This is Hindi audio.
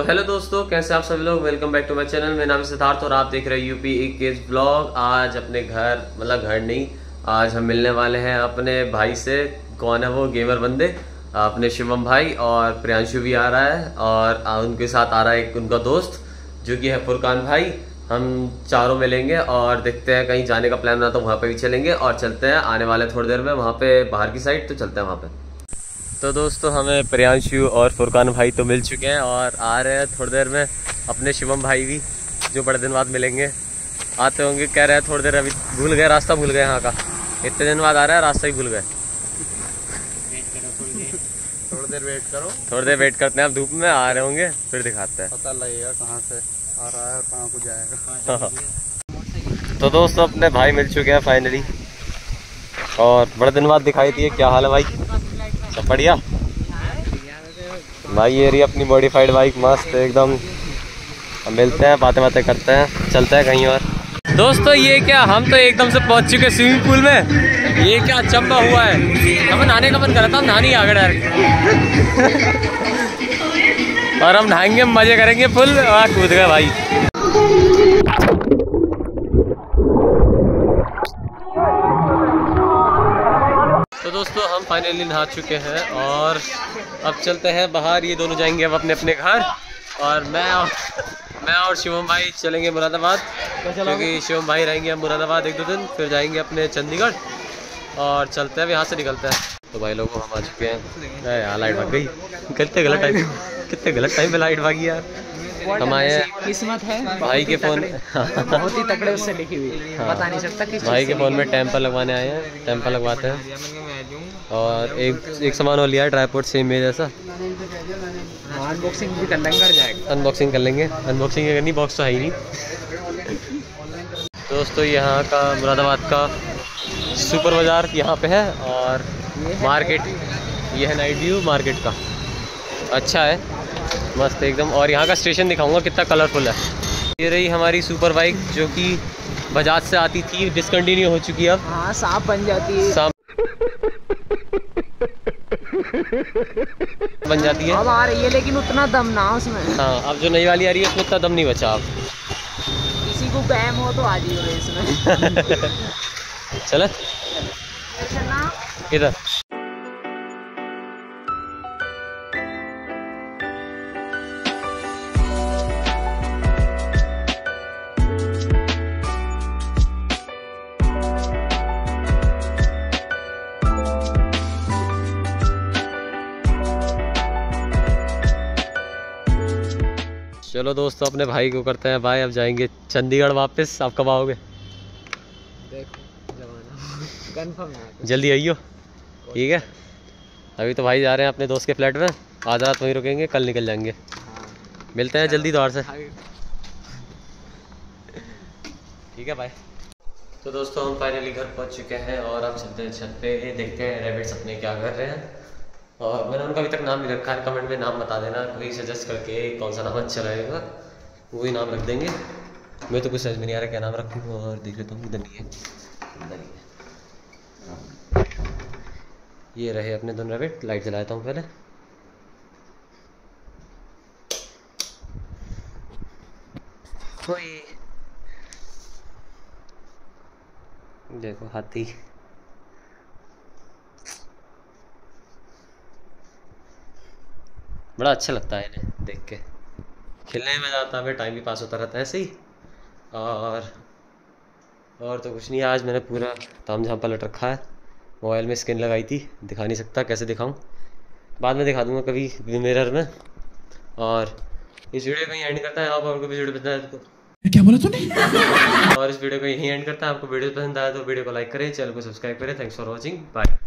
तो हेलो दोस्तों, कैसे आप सभी लोग? Welcome back to my channel मेरा नाम सिद्धार्थ और आप देख रहे हैं यूपी इक्कीस ब्लॉग आज अपने घर मतलब घर नहीं, आज हम मिलने वाले हैं अपने भाई से। कौन है वो? गेमर बंदे। अपने शिवम भाई और प्रियांशु भी आ रहा है और उनके साथ आ रहा है एक उनका दोस्त, जो कि है फुरकान भाई। हम चारों मिलेंगे और देखते हैं कहीं जाने का प्लान बना तो वहाँ पे भी चलेंगे और चलते हैं आने वाले थोड़ी देर में, वहाँ पे बाहर की साइड तो चलते हैं वहाँ पे। तो दोस्तों हमें प्रियांशु और फुरकान भाई तो मिल चुके हैं और आ रहे हैं थोड़ी देर में अपने शिवम भाई भी जो बड़े दिन बाद मिलेंगे। आते होंगे कह रहे हैं थोड़ी देर अभी भूल गए रास्ता भूल गए यहाँ का। इतने दिन बाद आ रहा है रास्ता ही भूल गए। थोड़ी देर वेट करो। थोड़ी देर वेट करते हैं आप धूप में आ रहे होंगे फिर दिखाते हैं। पता लगेगा कहाँ से आ रहा है और कहाँ को जाएगा। तो दोस्तों अपने भाई मिल चुके हैं फाइनली और बड़े दिन बाद दिखाई दिए क्या हाल है भाई? बढ़िया। भाई, ये रही अपनी मॉडिफाइड बाइक मस्त, एकदम। मिलते हैं, बातें बातें करते हैं, चलते हैं कहीं और। दोस्तों, ये क्या, हम तो एकदम से पहुँच चुके हैं स्विमिंग पूल में। ये क्या चंबा हुआ है। हमें नहाने का मन कर रहा था, हम नहाने आ गए डायरेक्ट और हम नहाएँगे, मज़े करेंगे फुल और कूद गए भाई। फाइनली नहा चुके हैं और अब चलते हैं बाहर। ये दोनों जाएँगे अब अपने अपने घर। और मैं और मैं और शिवम भाई चलेंगे मुरादाबाद, क्योंकि शिवम भाई रहेंगे हम मुरादाबाद एक दो दिन, फिर जाएँगे अपने चंडीगढ़। और चलते हैं यहाँ से निकलते हैं। तो भाई लोगों, हम आ चुके हैं। लाइट भाग गई। कितने गलत टाइम कितने गलत टाइम पे लाइट भागी यार। हैं किस्मत है। भाई के फ़ोन बहुत ही तगड़े उससे लिखी हुई। हाँ। बता नहीं सकता किस भाई के फ़ोन में टेम्पर लगवाने आए हैं टेम्पर लगवाते हैं। और एक एक सामान और लिया है ट्राईपोर्ट सेम मेरे जैसा। अनबॉक्सिंग भी कर लेंगे घर जाएगा। अनबॉक्सिंग कर लेंगे। अनबॉक्सिंग करनी बॉक्स तो है ही नहीं। दोस्तों यहाँ का मुरादाबाद का सुपर बाज़ार यहाँ पे है और मार्केट ये है नाइट व्यू मार्केट का। अच्छा है। मस्त एकदम। और यहाँ का स्टेशन दिखाऊँगा कितना कलरफुल है। ये रही हमारी सुपर बाइक जो कि बजाज से आती थी डिसकंटिन्यू हो चुकी है अब। हाँ सांप बन जाती है। शाम बन जाती है। अब आ रही है लेकिन उतना दम ना उसमें। हाँ अब जो नई वाली आ रही है उसमें इतना दम नहीं बचा अब। किसी को बैम हो तो आ जाइए रेस में चले इधर। चलो दोस्तों अपने भाई को करते हैं भाई अब जाएँगे चंडीगढ़ वापस। आप कब आओगे? जल्दी आइयो। ठीक है? अभी तो भाई जा रहे हैं अपने दोस्त के फ्लैट में। आज रात वहीं रुकेंगे कल निकल जाएँगे। हाँ। मिलते हैं जल्दी द्वार से। ठीक है भाई तो दोस्तों हम फाइनली घर पहुँच चुके हैं और अब चलते हैं छत पे। देखते हैं रैबिट्स अपने क्या कर रहे हैं। और मैंने उनका अभी तक नाम नहीं रखा है। कमेंट में नाम बता देना कोई सजेस्ट करके कौन सा नाम अच्छा रहेगा वही नाम रख देंगे। मैं तो कुछ समझ में नहीं आ रहा क्या नाम रखूँ और देख लेता हूँ इधर नहीं है। ये रहे अपने दोनों रैबिट लाइट जलाता हूँ पहले। देखो हाथी। बड़ा अच्छा लगता है इन्हें देख के। खेलने में मज़ा आता है टाइम भी पास होता रहता है ऐसे ही। और और तो कुछ नहीं आज मैंने पूरा ताम झाम पलट रखा है। मोबाइल में स्किन लगाई थी दिखा नहीं सकता कैसे दिखाऊँ। बाद में दिखा दूँगा कभी मिरर में। और इस वीडियो को यहीं एंड करता है आप आपको भी वीडियो पसंद आया तो। क्या बोला तूने? और इस वीडियो को यहीं एंड करता है आपको वीडियो पसंद आया तो वीडियो को लाइक करें चैनल को सब्सक्राइब करें। Thanks for watching bye